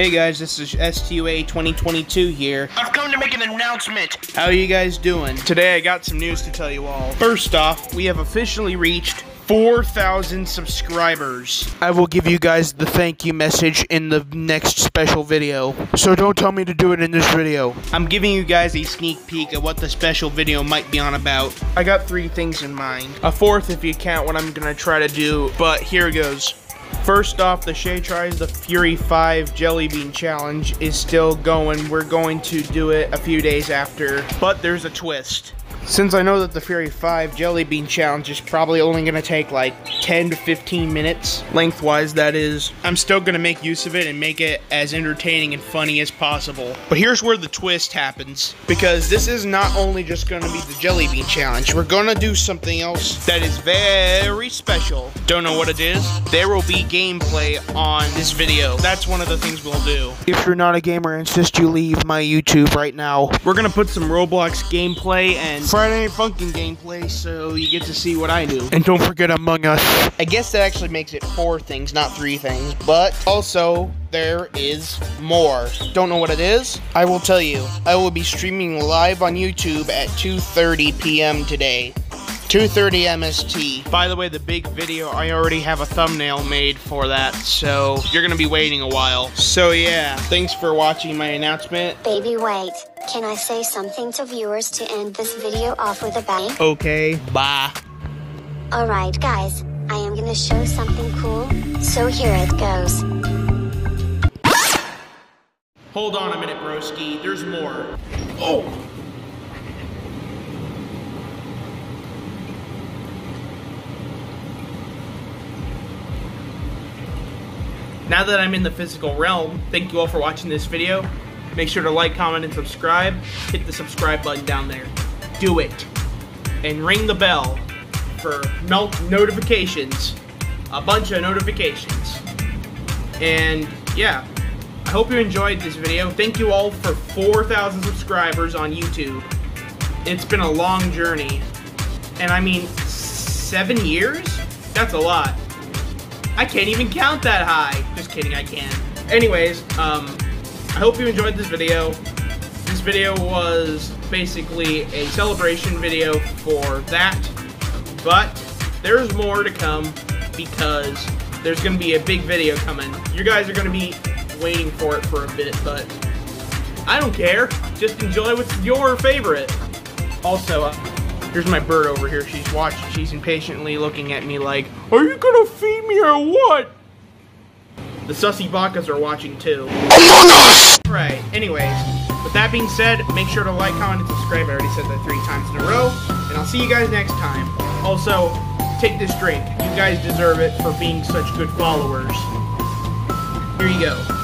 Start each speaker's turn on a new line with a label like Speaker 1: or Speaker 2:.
Speaker 1: Hey guys, this is STUA 2022 here.
Speaker 2: I've come to make an announcement.
Speaker 1: How are you guys doing? Today I got some news to tell you all. First off, we have officially reached 4,000 subscribers. I will give you guys the thank you message in the next special video. So don't tell me to do it in this video. I'm giving you guys a sneak peek of what the special video might be on about. I got three things in mind. A fourth if you count what I'm gonna try to do, but here goes. First off, the Shea Tries the Fury 5 Jelly Bean Challenge is still going. We're going to do it a few days after, but there's a twist. Since I know that the Fury 5 Jelly Bean Challenge is probably only going to take like 10 to 15 minutes, lengthwise that is, I'm still going to make use of it and make it as entertaining and funny as possible. But here's where the twist happens, because this is not only just going to be the Jelly Bean Challenge, we're going to do something else that is very special. Don't know what it is? There will be gameplay on this video. That's one of the things we'll do. If you're not a gamer, I insist you leave my YouTube right now. We're going to put some Roblox gameplay and Friday Night Funkin' gameplay, so you get to see what I do. And don't forget Among Us. I guess that actually makes it four things, not three things, but also there is more. Don't know what it is? I will tell you. I will be streaming live on YouTube at 2:30 p.m. today. 2:30 MST. By the way, the big video, I already have a thumbnail made for that, so you're gonna be waiting a while. So yeah, thanks for watching my announcement.
Speaker 3: Baby, wait. Can I say something to viewers to end this video off with a bang?
Speaker 1: Okay, bye.
Speaker 3: Alright, guys. I am gonna show something cool, so here it goes.
Speaker 1: Hold on a minute, broski. There's more. Oh. Now that I'm in the physical realm, thank you all for watching this video. Make sure to like, comment, and subscribe. Hit the subscribe button down there. Do it. And ring the bell for melt notifications. A bunch of notifications. And yeah, I hope you enjoyed this video. Thank you all for 4,000 subscribers on YouTube. It's been a long journey. And I mean, seven years? That's a lot. I can't even count that high. Kidding, I can. Anyways, um, I hope you enjoyed this video. This video was basically a celebration video for that, but there's more to come because there's going to be a big video coming. You guys are going to be waiting for it for a bit, but I don't care. Just enjoy what's your favorite. Also, uh, here's my bird over here. She's watching. She's impatiently looking at me like, are you going to feed me or what? The sussy bakas are watching too. Right, anyways, with that being said, make sure to like, comment, and subscribe. I already said that three times in a row. And I'll see you guys next time. Also, take this drink. You guys deserve it for being such good followers. Here you go.